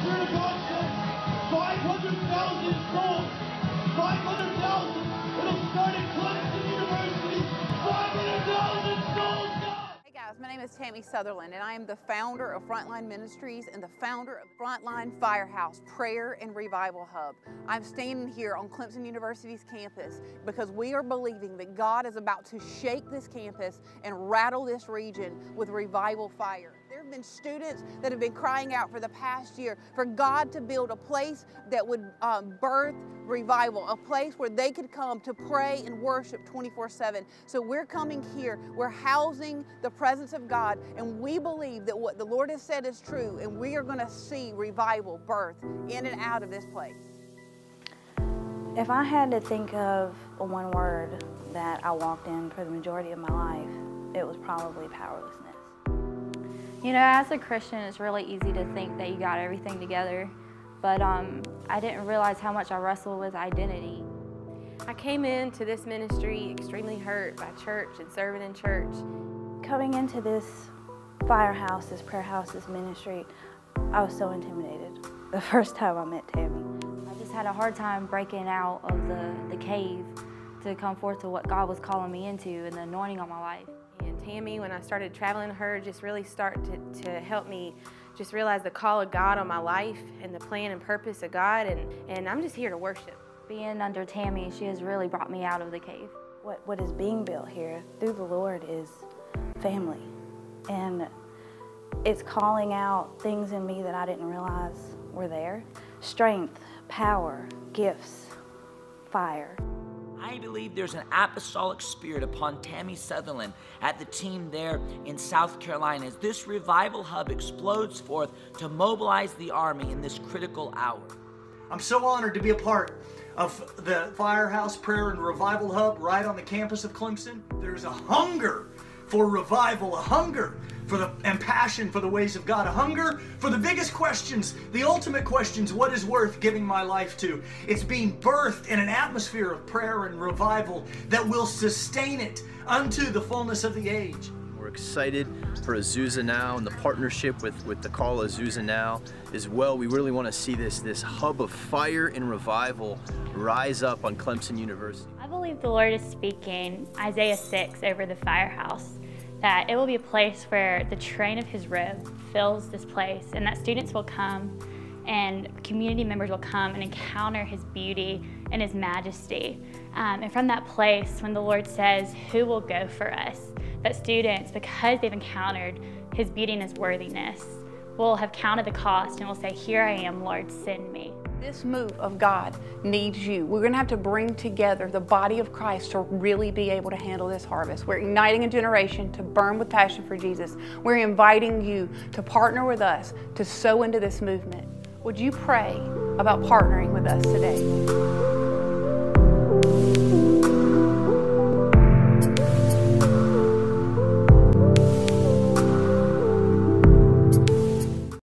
Spirit of God says 500,000 souls. 500,000. It'll start at Clemson University. 500,000 souls, Hey guys, my name is Tammie Southerland and I am the founder of Frontline Ministries and the founder of Frontline Firehouse Prayer and Revival Hub. I'm standing here on Clemson University's campus because we are believing that God is about to shake this campus and rattle this region with revival fire. There have been students that have been crying out for the past year for God to build a place that would um, birth revival, a place where they could come to pray and worship 24 7. So we're coming here, we're housing the presence of God, and we believe that what the Lord has said is true, and we are going to see revival birth in and out of this place. If I had to think of one word that I walked in for the majority of my life, it was probably powerlessness. You know, as a Christian, it's really easy to think that you got everything together, but um, I didn't realize how much I wrestled with identity. I came into this ministry extremely hurt by church and serving in church. Coming into this firehouse, this prayer house, this ministry, I was so intimidated the first time I met Tammie. I just had a hard time breaking out of the, the cave to come forth to what God was calling me into and the anointing on my life. And Tammie, when I started traveling her, just really started to, to help me just realize the call of God on my life and the plan and purpose of God. And, and I'm just here to worship. Being under Tammie, she has really brought me out of the cave. What, what is being built here through the Lord is family. And it's calling out things in me that I didn't realize were there. Strength, power, gifts, fire. I believe there's an apostolic spirit upon Tammie Southerland at the team there in South Carolina as this revival hub explodes forth to mobilize the army in this critical hour. I'm so honored to be a part of the Firehouse Prayer and Revival Hub right on the campus of Clemson. There's a hunger for revival, a hunger for the and passion for the ways of God, a hunger for the biggest questions, the ultimate questions, what is worth giving my life to? It's being birthed in an atmosphere of prayer and revival that will sustain it unto the fullness of the age. We're excited for Azusa Now and the partnership with, with the call Azusa Now as well. We really want to see this, this hub of fire and revival rise up on Clemson University. I believe the Lord is speaking Isaiah 6 over the firehouse that it will be a place where the train of his robe fills this place and that students will come and community members will come and encounter his beauty and his majesty. Um, and from that place, when the Lord says, Who will go for us? that students, because they've encountered his beauty and his worthiness, will have counted the cost and will say, Here I am, Lord, send me. This move of God needs you. We're going to have to bring together the body of Christ to really be able to handle this harvest. We're igniting a generation to burn with passion for Jesus. We're inviting you to partner with us to sow into this movement. Would you pray about partnering with us today?